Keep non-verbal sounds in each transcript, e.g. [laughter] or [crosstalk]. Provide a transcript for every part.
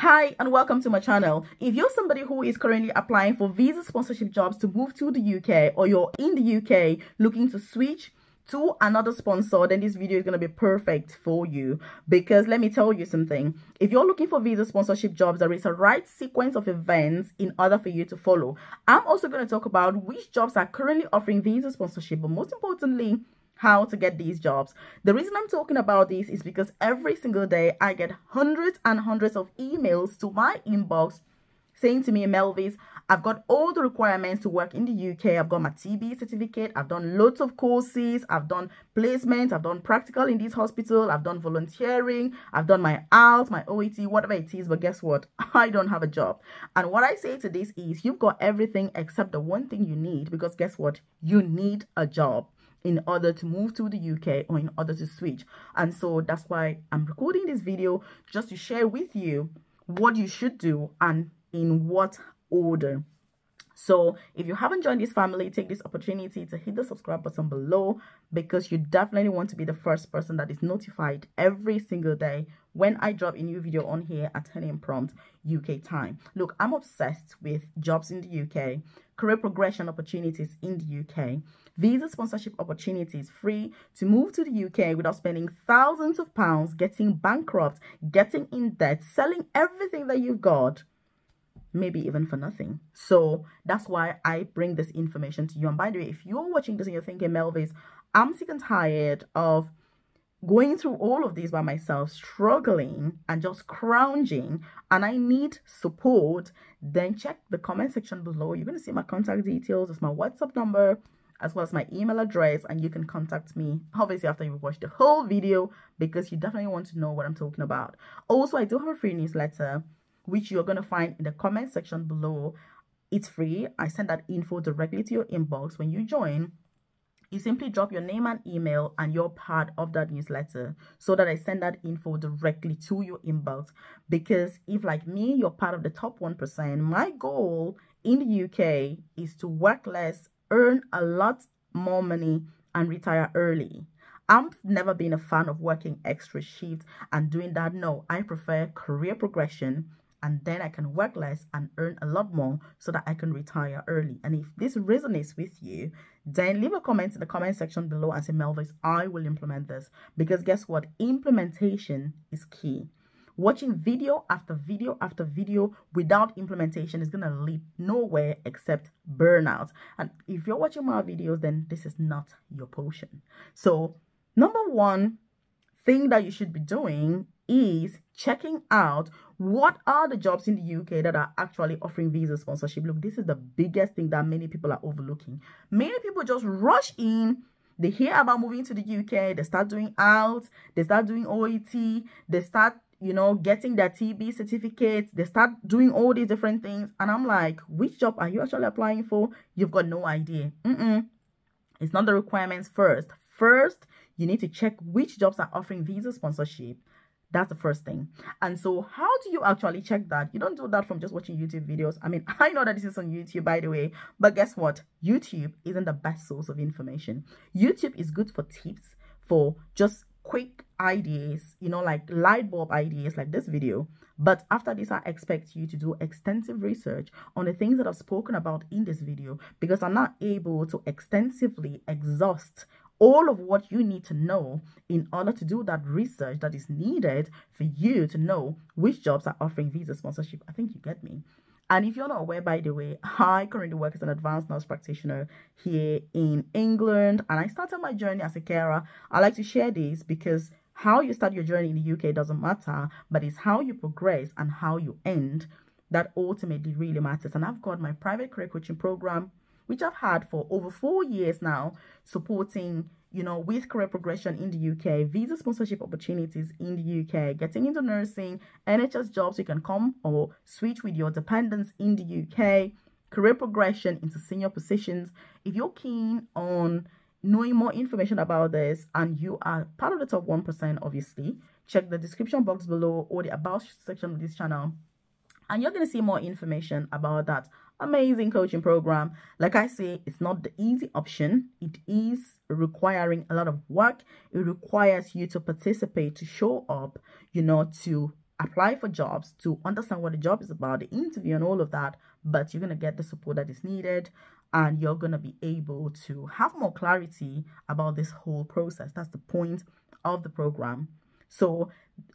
Hi and welcome to my channel. If you're somebody who is currently applying for visa sponsorship jobs to move to the UK or you're in the UK looking to switch to another sponsor, then this video is going to be perfect for you. Because let me tell you something. If you're looking for visa sponsorship jobs, there is a right sequence of events in order for you to follow. I'm also going to talk about which jobs are currently offering visa sponsorship, but most importantly, how to get these jobs. The reason I'm talking about this is because every single day I get hundreds and hundreds of emails to my inbox saying to me, Melvis, I've got all the requirements to work in the UK. I've got my TB certificate. I've done lots of courses. I've done placements. I've done practical in this hospital. I've done volunteering. I've done my IELTS, my OET, whatever it is. But guess what? [laughs] I don't have a job. And what I say to this is you've got everything except the one thing you need because guess what? You need a job in order to move to the UK or in order to switch. And so that's why I'm recording this video just to share with you what you should do and in what order. So if you haven't joined this family, take this opportunity to hit the subscribe button below because you definitely want to be the first person that is notified every single day when I drop a new video on here at 10 a.m. prompt UK time. Look, I'm obsessed with jobs in the UK, career progression opportunities in the UK, visa sponsorship opportunities free to move to the UK without spending thousands of pounds, getting bankrupt, getting in debt, selling everything that you've got maybe even for nothing. So that's why I bring this information to you. And by the way, if you're watching this and you're thinking, Melvis, I'm sick and tired of going through all of this by myself, struggling and just crouching, and I need support, then check the comment section below. You're going to see my contact details. It's my WhatsApp number as well as my email address and you can contact me obviously after you've watched the whole video because you definitely want to know what I'm talking about. Also, I do have a free newsletter which you're going to find in the comment section below. It's free. I send that info directly to your inbox. When you join, you simply drop your name and email and you're part of that newsletter so that I send that info directly to your inbox. Because if, like me, you're part of the top 1%, my goal in the UK is to work less, earn a lot more money, and retire early. I've never been a fan of working extra shifts and doing that. No, I prefer career progression and then I can work less and earn a lot more so that I can retire early. And if this resonates with you, then leave a comment in the comment section below and say, Melvis, I will implement this. Because guess what? Implementation is key. Watching video after video after video without implementation is going to lead nowhere except burnout. And if you're watching my videos, then this is not your potion. So, number one thing that you should be doing is checking out what are the jobs in the UK that are actually offering visa sponsorship. Look, this is the biggest thing that many people are overlooking. Many people just rush in they hear about moving to the UK, they start doing IELTS, they start doing OET, they start, you know, getting their TB certificates, they start doing all these different things. And I'm like, which job are you actually applying for? You've got no idea. Mm-mm. It's not the requirements first. First, you need to check which jobs are offering visa sponsorship that's the first thing. And so, how do you actually check that? You don't do that from just watching YouTube videos. I mean, [laughs] I know that this is on YouTube, by the way, but guess what? YouTube isn't the best source of information. YouTube is good for tips, for just quick ideas, you know, like light bulb ideas like this video. But after this, I expect you to do extensive research on the things that I've spoken about in this video because I'm not able to extensively exhaust all of what you need to know in order to do that research that is needed for you to know which jobs are offering visa sponsorship. I think you get me. And if you're not aware, by the way, I currently work as an advanced nurse practitioner here in England, and I started my journey as a carer. I like to share this because how you start your journey in the UK doesn't matter, but it's how you progress and how you end that ultimately really matters. And I've got my private career coaching program which I've had for over four years now, supporting, you know, with career progression in the UK, visa sponsorship opportunities in the UK, getting into nursing, NHS jobs you can come or switch with your dependents in the UK, career progression into senior positions. If you're keen on knowing more information about this and you are part of the top 1%, obviously, check the description box below or the about section of this channel and you're going to see more information about that amazing coaching program. Like I say, it's not the easy option. It is requiring a lot of work. It requires you to participate, to show up, you know, to apply for jobs to understand what the job is about, the interview and all of that, but you're going to get the support that is needed and you're going to be able to have more clarity about this whole process. That's the point of the program. So,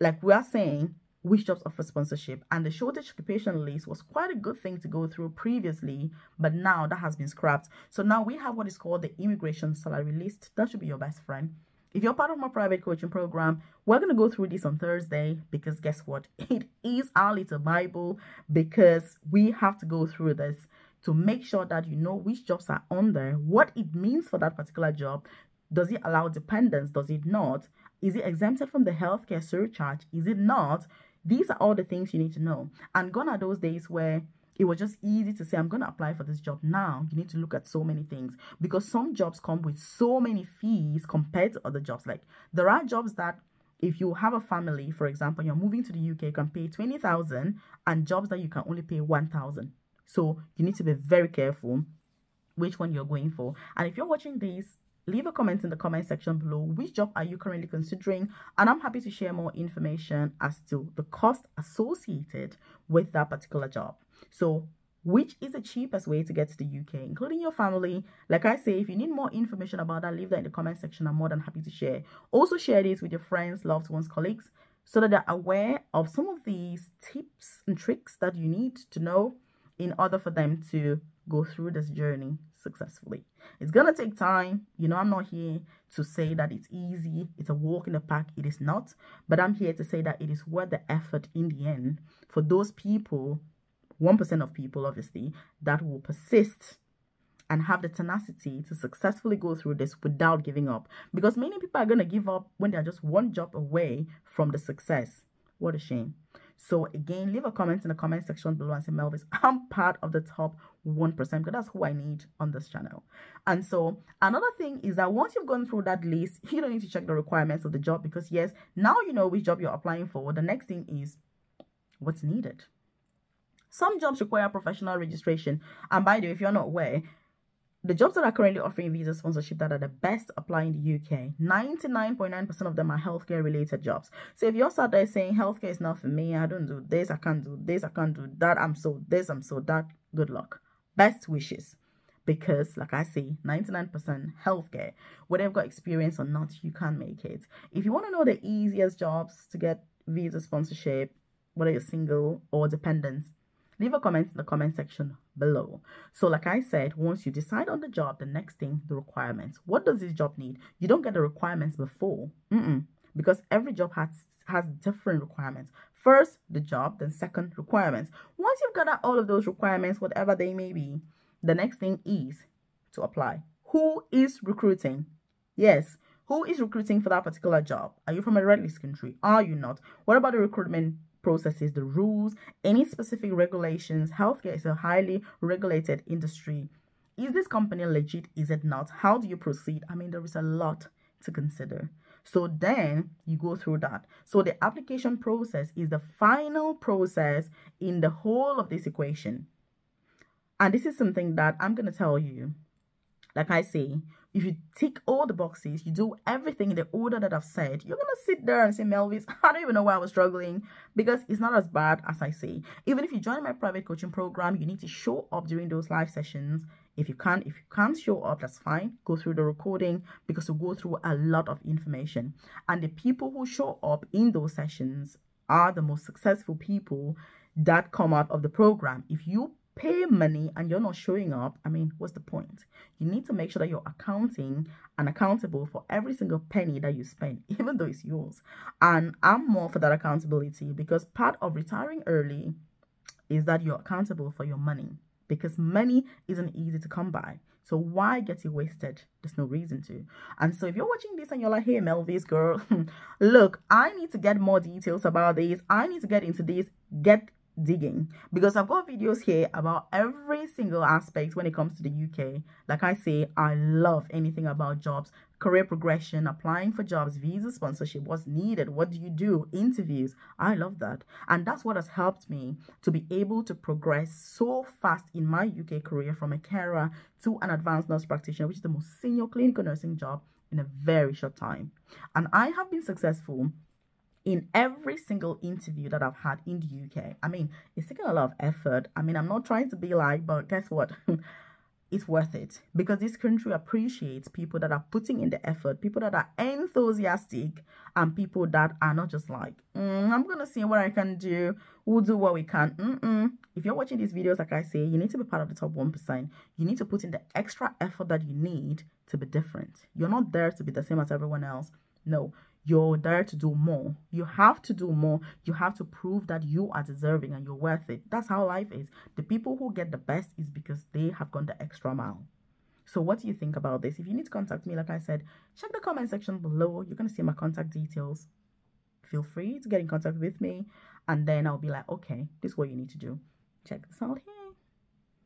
like we are saying, which jobs offer sponsorship and the shortage occupation list was quite a good thing to go through previously but now that has been scrapped so now we have what is called the immigration salary list that should be your best friend if you're part of my private coaching program, we're going to go through this on Thursday because guess what? [laughs] It is our little Bible because we have to go through this to make sure that you know which jobs are on there, what it means for that particular job. Does it allow dependence? Does it not? Is it exempted from the healthcare surcharge? Is it not? These are all the things you need to know. And gone are those days where it was just easy to say, I'm going to apply for this job now. You need to look at so many things because some jobs come with so many fees compared to other jobs. Like there are jobs that if you have a family, for example, you're moving to the UK, you can pay 20,000 and jobs that you can only pay 1,000. So you need to be very careful which one you're going for. And if you're watching this, leave a comment in the comment section below. Which job are you currently considering? And I'm happy to share more information as to the cost associated with that particular job. So which is the cheapest way to get to the UK, including your family. Like I say, if you need more information about that, leave that in the comment section. I'm more than happy to share. Also, share this with your friends, loved ones, colleagues, so that they're aware of some of these tips and tricks that you need to know in order for them to go through this journey successfully. It's gonna take time. You know, I'm not here to say that it's easy, it's a walk in the park. It is not. But I'm here to say that it is worth the effort in the end for those people 1% of people, obviously, that will persist and have the tenacity to successfully go through this without giving up. Because many people are going to give up when they're just one job away from the success. What a shame. So again, leave a comment in the comment section below and say, Melvis, I'm part of the top 1% because that's who I need on this channel. And so another thing is that once you've gone through that list, you don't need to check the requirements of the job because yes, now you know which job you're applying for. The next thing is what's needed. Some jobs require professional registration. And by the way, if you're not aware, the jobs that are currently offering visa sponsorship that are the best apply in the UK, 99.9% of them are healthcare related jobs. So if you're sat there saying healthcare is not for me, I don't do this, I can't do this, I can't do that, I'm so this, I'm so that, good luck. Best wishes. Because, like I say, 99% healthcare, whether you've got experience or not, you can make it. If you want to know the easiest jobs to get visa sponsorship, whether you're single or dependent, leave a comment in the comment section below. So like i said once you decide on the job the next thing the requirements. What does this job need? You don't get the requirements before. Mm -mm, because every job has has different requirements. First the job then second requirements. Once you've got all of those requirements whatever they may be the next thing is to apply. Who is recruiting? Yes. Who is recruiting for that particular job? Are you from a red list country? Are you not? What about the recruitment processes, the rules, any specific regulations. Healthcare is a highly regulated industry. Is this company legit? Is it not? How do you proceed? I mean, there is a lot to consider. So then you go through that. So the application process is the final process in the whole of this equation. And this is something that I'm going to tell you. Like I say, if you tick all the boxes, you do everything in the order that I've said, you're going to sit there and say, Melvis, [laughs] I don't even know why I was struggling because it's not as bad as I say. Even if you join my private coaching program, you need to show up during those live sessions. If you can't, if you can't show up, that's fine. Go through the recording because you go through a lot of information. And the people who show up in those sessions are the most successful people that come out of the program. If you pay money and you're not showing up, I mean, what's the point? You need to make sure that you're accounting and accountable for every single penny that you spend, [laughs] even though it's yours. And I'm more for that accountability because part of retiring early is that you're accountable for your money because money isn't easy to come by. So why get it wasted? There's no reason to. And so if you're watching this and you're like, hey, Melvis, girl, [laughs] look, I need to get more details about this. I need to get into this. Get digging because I've got videos here about every single aspect when it comes to the UK. Like I say, I love anything about jobs, career progression, applying for jobs, visa sponsorship, what's needed, what do you do, interviews. I love that. And that's what has helped me to be able to progress so fast in my UK career from a carer to an advanced nurse practitioner, which is the most senior clinical nursing job in a very short time. And I have been successful in every single interview that I've had in the UK. I mean, it's taken a lot of effort. I mean, I'm not trying to be like, but guess what? [laughs] it's worth it because this country appreciates people that are putting in the effort, people that are enthusiastic, and people that are not just like, mm, I'm gonna see what I can do. We'll do what we can. Mm-mm. If you're watching these videos, like I say, you need to be part of the top 1%. You need to put in the extra effort that you need to be different. You're not there to be the same as everyone else. No, you're there to do more. You have to do more. You have to prove that you are deserving and you're worth it. That's how life is. The people who get the best is because they have gone the extra mile. So what do you think about this? If you need to contact me, like I said, check the comment section below. You're going to see my contact details. Feel free to get in contact with me. And then I'll be like, okay, this is what you need to do. Check this out here.